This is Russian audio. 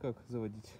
как заводить.